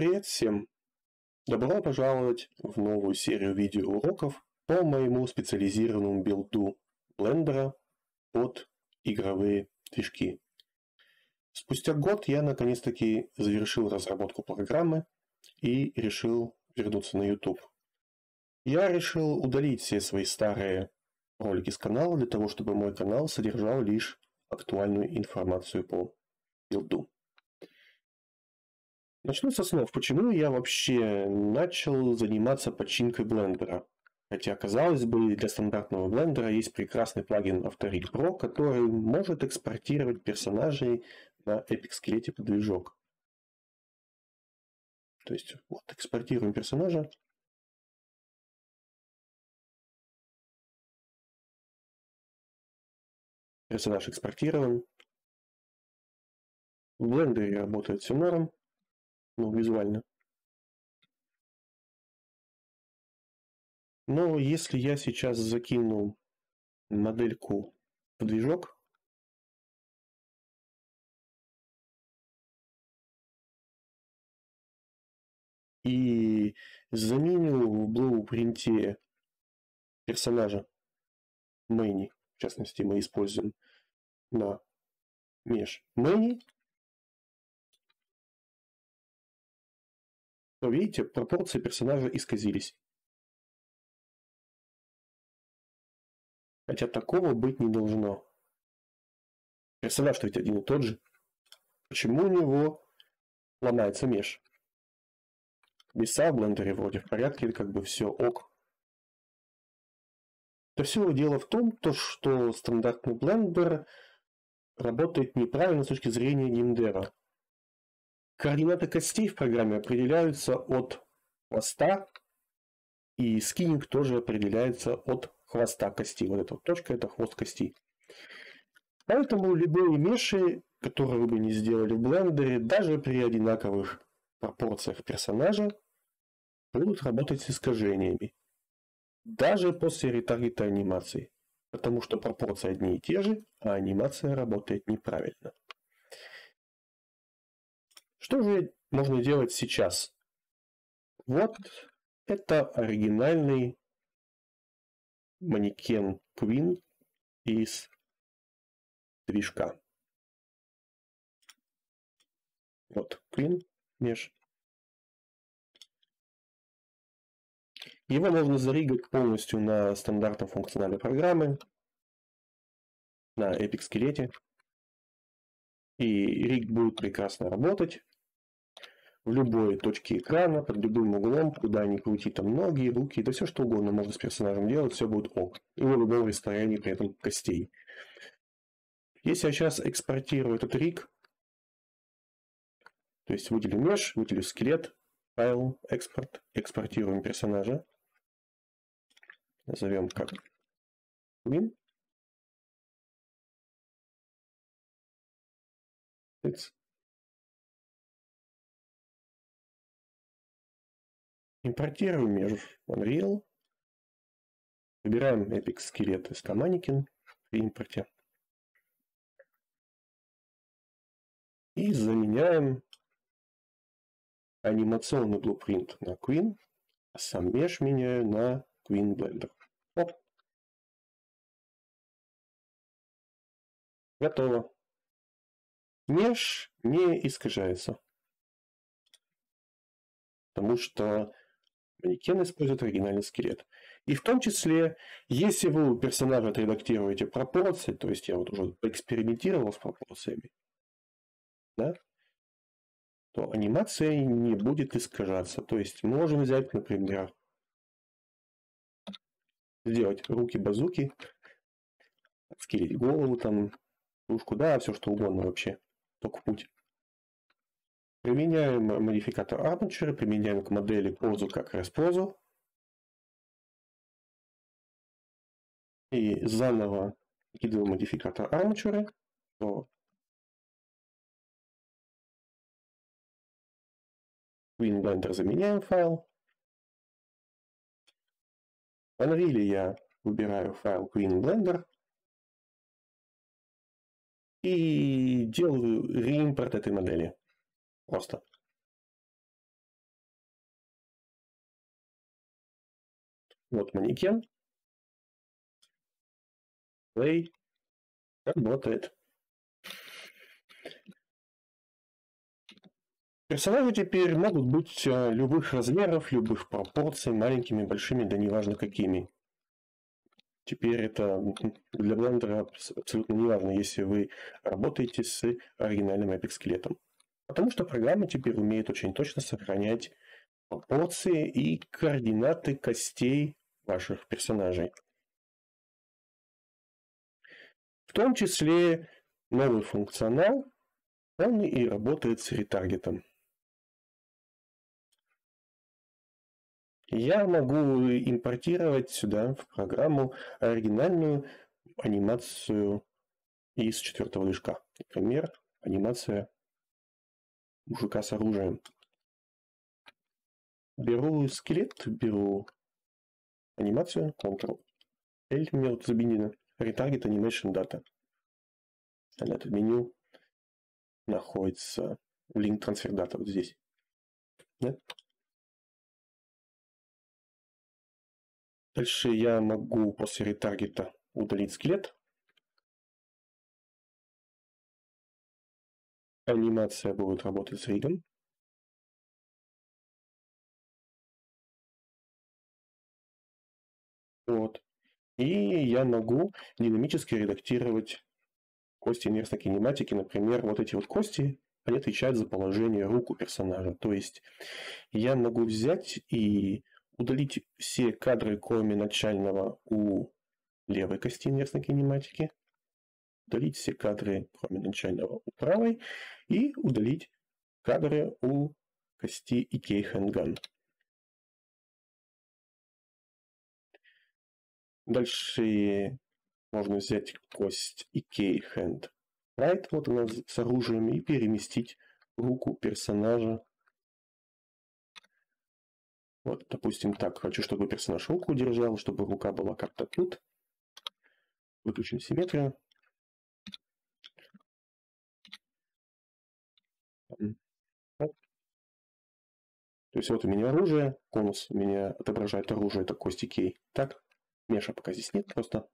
Привет всем! Добро пожаловать в новую серию видеоуроков по моему специализированному билду блендера под игровые движки. Спустя год я наконец-таки завершил разработку программы и решил вернуться на YouTube. Я решил удалить все свои старые ролики с канала для того, чтобы мой канал содержал лишь актуальную информацию по билду. Начну со слов, почему я вообще начал заниматься починкой блендера. Хотя, казалось бы, для стандартного блендера есть прекрасный плагин After Pro, который может экспортировать персонажей на Epic под движок. То есть, вот, экспортируем персонажа. Персонаж экспортирован. В блендере работает все норм ну, визуально. Но если я сейчас закину модельку в движок, и заменю в Blueprint персонажа Мэйни, в частности, мы используем на меж Мэйни, Но видите, пропорции персонажа исказились. Хотя такого быть не должно. Персонаж-то ведь один и тот же. Почему у него ломается меж? Веса в блендере вроде в порядке, как бы все ок. Это все дело в том, то, что стандартный блендер работает неправильно с точки зрения геймдева. Координаты костей в программе определяются от хвоста, и скининг тоже определяется от хвоста кости. Вот эта вот точка – это хвост кости. Поэтому любые меши, которые вы бы не сделали в блендере, даже при одинаковых пропорциях персонажа, будут работать с искажениями. Даже после ретаргета анимации. Потому что пропорции одни и те же, а анимация работает неправильно. Что же можно делать сейчас? Вот это оригинальный манекен Queen из движка. Вот Queen меж. Его можно заригать полностью на стандартном функционале программы, на Epic скелете. И риг будет прекрасно работать в любой точке экрана, под любым углом, куда ни крути, там ноги, руки, да все что угодно можно с персонажем делать, все будет ок. И в любом расстоянии при этом костей. Если я сейчас экспортирую этот риг, то есть выделю меж, выделю скелет, файл, экспорт, экспортируем персонажа, назовем как win, It's Импортируем меж Unreal. Выбираем Epic скелет из Mannequin в импорте. И заменяем анимационный blueprint на Queen, а сам меж меняю на Queen Blender. Оп. Готово. Меж не искажается. Потому что манекен использует оригинальный скелет. И в том числе, если вы у персонажа отредактируете пропорции, то есть я вот уже поэкспериментировал с пропорциями, да, то анимация не будет искажаться. То есть можем взять, например, сделать руки-базуки, скелить голову, там, ушку, да, все что угодно вообще, только путь. Применяем модификатор Armature, применяем к модели позу как распозу. И заново кидываем модификатор Armature, то заменяем файл. В Unreal я выбираю файл QueenBlender и делаю реимпорт этой модели. Просто. Вот манекен. Play. Работает. Персонажи теперь могут быть э, любых размеров, любых пропорций, маленькими, большими, да неважно какими. Теперь это для блендера абсолютно неважно, если вы работаете с оригинальным Apex скелетом. Потому что программа теперь умеет очень точно сохранять пропорции и координаты костей ваших персонажей. В том числе новый функционал, он и работает с ретаргетом. я могу импортировать сюда в программу оригинальную анимацию из четвертого движка. Например, анимация мужика с оружием. Беру скелет, беру анимацию, Ctrl L, мне вот заменено. Retarget Animation Data. Она это меню находится в Link Transfer Data вот здесь. Да? Дальше я могу после ретаргета удалить скелет. Анимация будет работать с ригом. Вот. И я могу динамически редактировать кости инверсной кинематики. Например, вот эти вот кости, они отвечают за положение рук у персонажа. То есть я могу взять и удалить все кадры, кроме начального у левой кости инверсной кинематики, удалить все кадры, кроме начального у правой, и удалить кадры у кости EK Handgun. Дальше можно взять кость EK Hand Right, вот она с оружием, и переместить руку персонажа вот, допустим, так, хочу, чтобы персонаж руку держал, чтобы рука была как-то тут. Выключим симметрию. Вот. То есть вот у меня оружие, конус у меня отображает оружие, это кости кей. Так, меша пока здесь нет просто.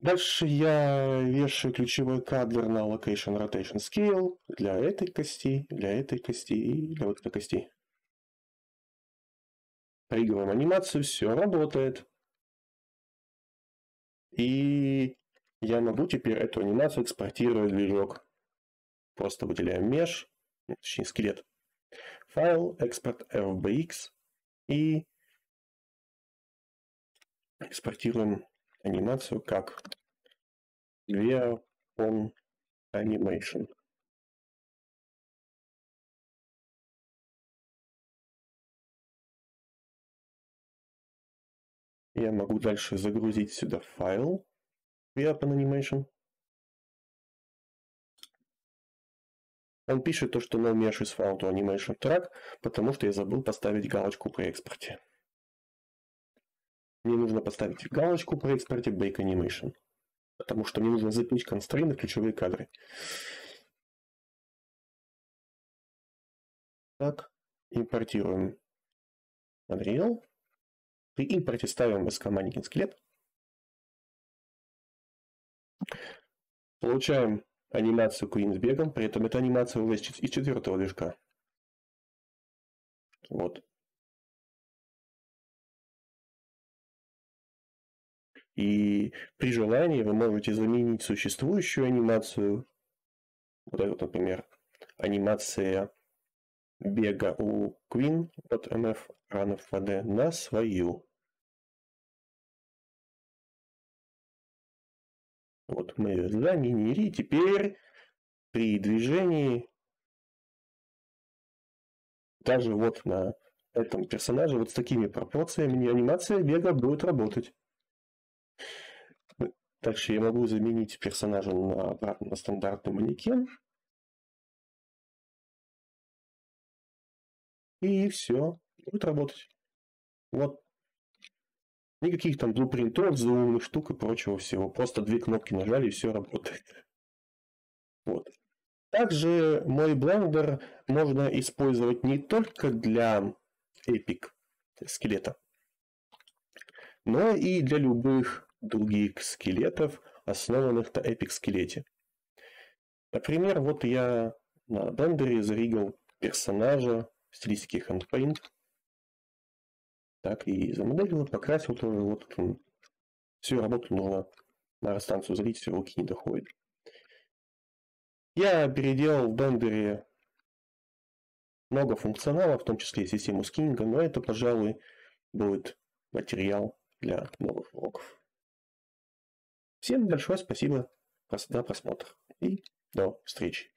Дальше я вешаю ключевой кадр на Location Rotation Scale для этой кости, для этой кости и для вот этой кости. Проигрываем анимацию, все работает. И я могу теперь эту анимацию экспортировать в движок. Просто выделяем mesh, точнее скелет. Файл, экспорт FBX и экспортируем анимацию как Via on Animation. Я могу дальше загрузить сюда файл via Animation. Он пишет то, что no mesh is found to animation track, потому что я забыл поставить галочку при экспорте. Мне нужно поставить галочку при экспорте Bake Animation, потому что мне нужно запить констрейны ключевые кадры. Так, импортируем Unreal. При импорте ставим SK манекен скелет. Получаем анимацию Queen с бегом, при этом эта анимация уже из четвертого движка. Вот. И при желании вы можете заменить существующую анимацию. Вот это, например, анимация бега у Queen от MF ранов ВД на свою. Вот мы ее заменили. Теперь при движении даже вот на этом персонаже вот с такими пропорциями анимация бега будет работать. Дальше я могу заменить персонажа на, на стандартный манекен. И все, будет работать. Вот. Никаких там блупринтов, заумных штук и прочего всего. Просто две кнопки нажали и все работает. Вот. Также мой блендер можно использовать не только для Epic скелета. Но и для любых других скелетов, основанных на Epic скелете. Например, вот я на Blender заригал персонажа в стилистике handpaint. Так, и замоделил, покрасил тоже. Вот всю работу нужно на станцию залить, все руки не доходят. Я переделал в Blender много функционала, в том числе и систему скининга, но это, пожалуй, будет материал для новых уроков. Всем большое спасибо за просмотр и до встречи.